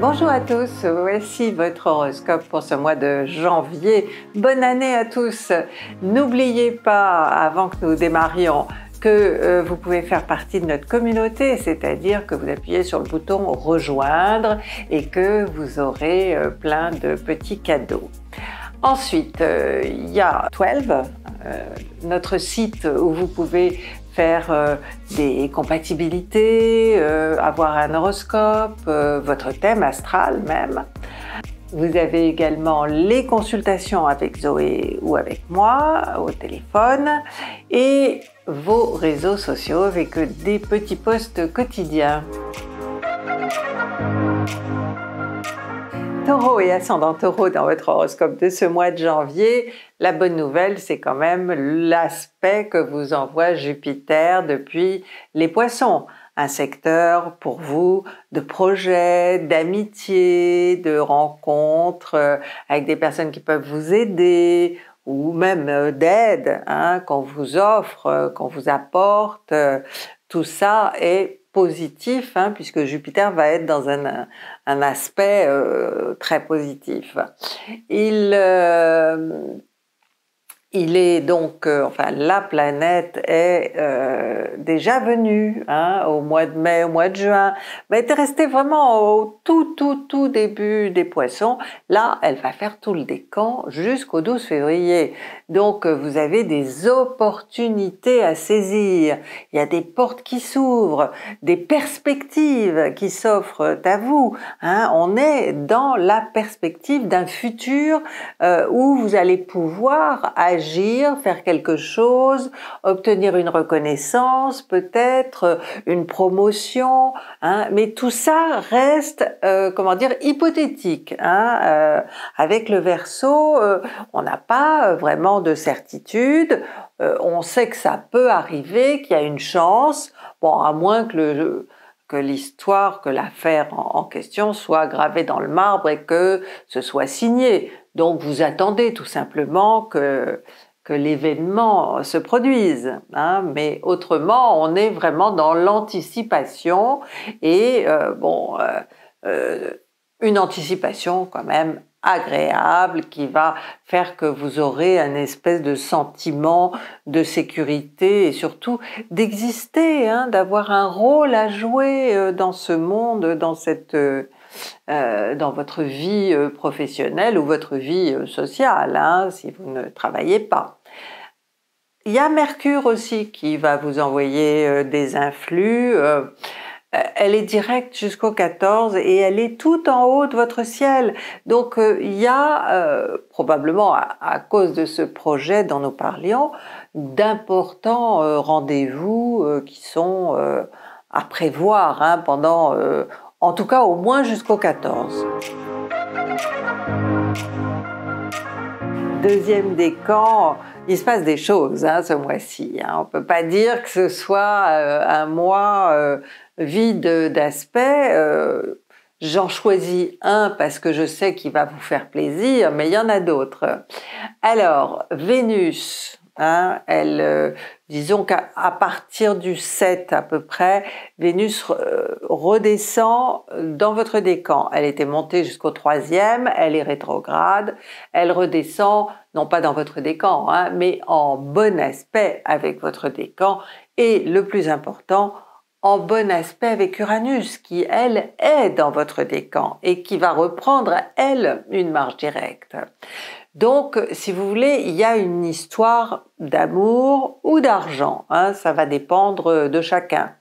Bonjour à tous, voici votre horoscope pour ce mois de janvier. Bonne année à tous. N'oubliez pas, avant que nous démarrions, que euh, vous pouvez faire partie de notre communauté, c'est-à-dire que vous appuyez sur le bouton rejoindre et que vous aurez euh, plein de petits cadeaux. Ensuite, euh, il y a 12, notre site où vous pouvez faire euh, des compatibilités, euh, avoir un horoscope, euh, votre thème astral même. Vous avez également les consultations avec Zoé ou avec moi au téléphone et vos réseaux sociaux avec des petits posts quotidiens. Taureau et ascendant taureau dans votre horoscope de ce mois de janvier, la bonne nouvelle, c'est quand même l'aspect que vous envoie Jupiter depuis les poissons. Un secteur pour vous de projets, d'amitié, de rencontres euh, avec des personnes qui peuvent vous aider ou même euh, d'aide hein, qu'on vous offre, euh, qu'on vous apporte. Tout ça est positif, hein, puisque Jupiter va être dans un, un aspect euh, très positif. Il euh, il est donc, euh, enfin, la planète est euh, déjà venue hein, au mois de mai, au mois de juin, mais elle était restée vraiment au tout, tout, tout début des poissons. Là, elle va faire tout le décan jusqu'au 12 février. Donc, euh, vous avez des opportunités à saisir. Il y a des portes qui s'ouvrent, des perspectives qui s'offrent à vous. Hein. On est dans la perspective d'un futur où vous allez pouvoir agir agir, faire quelque chose, obtenir une reconnaissance, peut-être une promotion, hein, mais tout ça reste, euh, comment dire, hypothétique. Hein, euh, avec le verso, euh, on n'a pas vraiment de certitude. on sait que ça peut arriver, qu'il y a une chance. Bon, à moins que le que l'histoire, que l'affaire en, question soit gravée dans le marbre et que ce soit signé. Donc vous attendez tout simplement que, que l'événement se produise. Hein. mais autrement, on est vraiment dans l'anticipation et euh, bon, euh, euh, une anticipation quand même agréable qui va faire que vous aurez un espèce de sentiment de sécurité et surtout d'exister, hein, d'avoir un rôle à jouer euh, dans ce monde, dans cette euh, euh, dans votre vie professionnelle ou votre vie sociale, hein, si vous ne travaillez pas. Il y a Mercure aussi qui va vous envoyer des influx. Elle est directe jusqu'au 14 et elle est tout en haut de votre ciel. Donc euh, il y a euh, probablement à, cause de ce projet dont nous parlions d'importants rendez-vous qui sont à prévoir hein, pendant, en tout cas au moins jusqu'au 14. Deuxième décan, il se passe des choses hein, ce mois-ci. Hein. On peut pas dire que ce soit un mois vide d'aspect. Euh, j'en choisis un parce que je sais qu'il va vous faire plaisir, mais il y en a d'autres. Alors, Vénus, hein, elle, euh, disons qu'à partir du 7 à peu près, Vénus euh, redescend dans votre décan. Elle était montée jusqu'au troisième, elle est rétrograde, elle redescend, non pas dans votre décan, hein, mais en bon aspect avec votre décan. Et le plus important, en bon aspect avec Uranus, qui, elle, est dans votre décan et qui va reprendre, elle, une marche directe. Donc, si vous voulez, il y a une histoire d'amour ou d'argent. Hein, ça va dépendre de chacun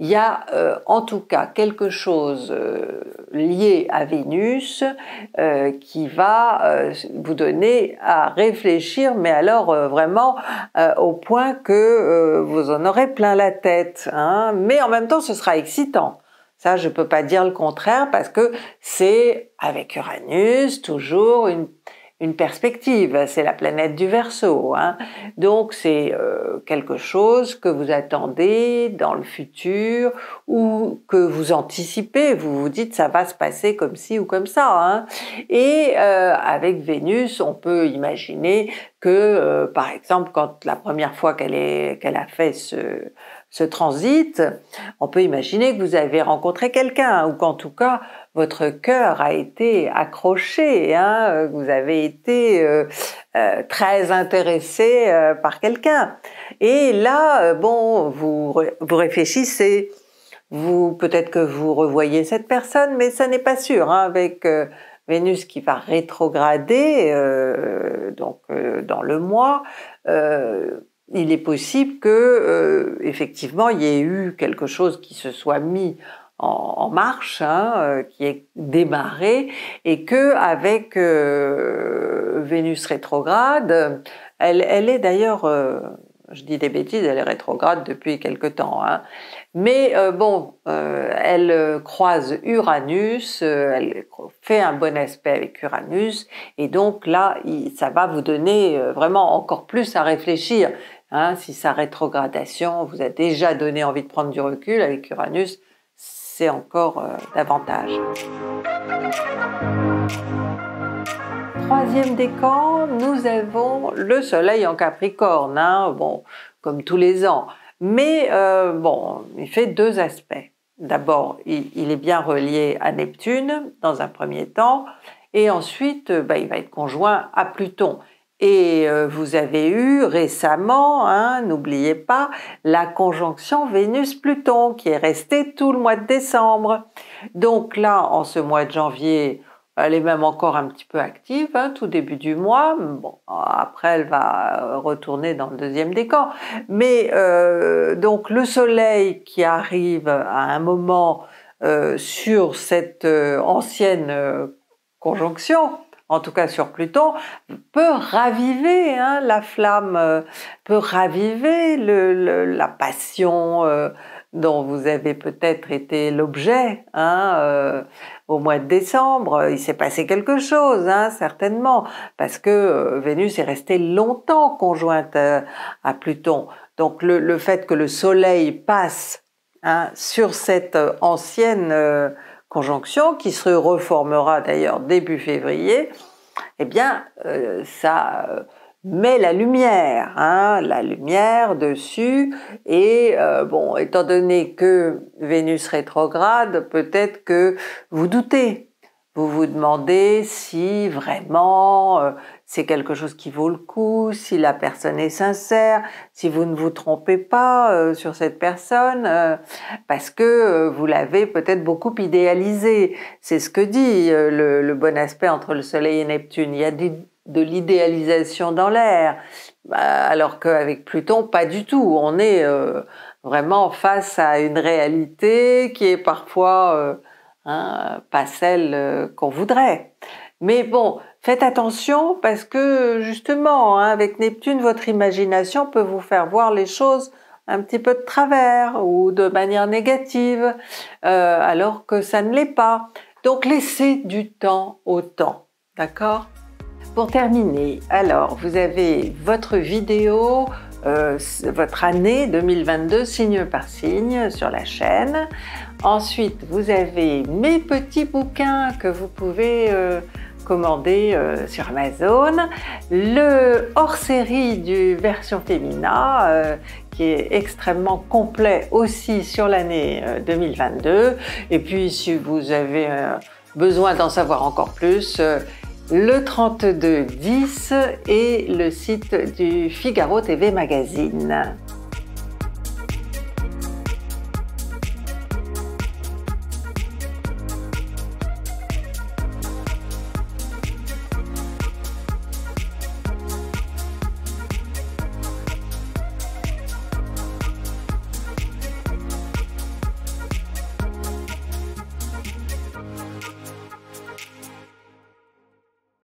il y a euh, en tout cas quelque chose euh, lié à Vénus euh, qui va vous donner à réfléchir, mais alors vraiment au point que vous en aurez plein la tête. Hein. Mais en même temps, ce sera excitant. Ça, je peux pas dire le contraire parce que c'est avec Uranus toujours une une perspective, c'est la planète du Verseau. Hein. Donc c'est euh, quelque chose que vous attendez dans le futur ou que vous anticipez. Vous vous dites ça va se passer comme ci ou comme ça. Hein. Et euh, avec Vénus, on peut imaginer que, par exemple, quand la première fois qu'elle a fait ce, transit, on peut imaginer que vous avez rencontré quelqu'un ou qu'en tout cas votre cœur a été accroché, hein, vous avez été euh, euh, très intéressé euh, par quelqu'un. Et là, bon, vous, vous réfléchissez, vous peut-être que vous revoyez cette personne, mais ça n'est pas sûr. Hein, avec Vénus qui va rétrograder, donc dans le mois il est possible que euh, effectivement il y ait eu quelque chose qui se soit mis en, marche, hein, euh, qui est démarré, et que avec euh, Vénus rétrograde, elle est d'ailleurs, je dis des bêtises, elle est rétrograde depuis quelque temps, hein, mais bon, elle croise Uranus, elle fait un bon aspect avec Uranus, et donc là, ça va vous donner vraiment encore plus à réfléchir Hein, si sa rétrogradation vous a déjà donné envie de prendre du recul avec Uranus, c'est encore euh, davantage. Troisième décan, nous avons le Soleil en Capricorne, hein, bon, comme tous les ans. Mais euh, bon, il fait deux aspects. D'abord, il, est bien relié à Neptune dans un premier temps, et ensuite, bah, il va être conjoint à Pluton. Et euh, vous avez eu récemment, hein, n'oubliez pas, la conjonction Vénus-Pluton qui est restée tout le mois de décembre. Donc là, en ce mois de janvier, elle est même encore un petit peu active, hein, tout début du mois. Bon, après, elle va retourner dans le deuxième décan. Mais euh, donc le Soleil qui arrive à un moment euh, sur cette ancienne conjonction, en tout cas sur Pluton, peut raviver hein, la flamme, euh, peut raviver la passion euh, dont vous avez peut-être été l'objet hein, euh, au mois de décembre. Il s'est passé quelque chose, hein, certainement, parce que Vénus est restée longtemps conjointe à Pluton. Donc le, fait que le Soleil passe sur cette ancienne conjonction qui se reformera d'ailleurs début février, eh bien, euh, ça euh, met la lumière, hein, la lumière dessus. Et euh, bon, étant donné que Vénus rétrograde, peut-être que vous doutez. Vous vous demandez si vraiment c'est quelque chose qui vaut le coup, si la personne est sincère, si vous ne vous trompez pas euh, sur cette personne, euh, parce que euh, vous l'avez peut-être beaucoup idéalisé. C'est ce que dit le, bon aspect entre le Soleil et Neptune. Il y a de l'idéalisation dans l'air, bah, alors qu'avec Pluton, pas du tout. On est vraiment face à une réalité qui est parfois hein, pas celle qu'on voudrait. Mais bon, faites attention parce que justement, hein, avec Neptune, votre imagination peut vous faire voir les choses un petit peu de travers ou de manière négative, euh, alors que ça ne l'est pas. Donc laissez du temps au temps, d'accord? Pour terminer, alors vous avez votre vidéo, euh, votre année 2022 signe par signe sur la chaîne. Ensuite, vous avez mes petits bouquins que vous pouvez euh, commandé euh, sur Amazon, le hors-série du version féminin qui est extrêmement complet aussi sur l'année 2022 euh, et puis si vous avez besoin d'en savoir encore plus le 3210 et le site du Figaro TV Magazine.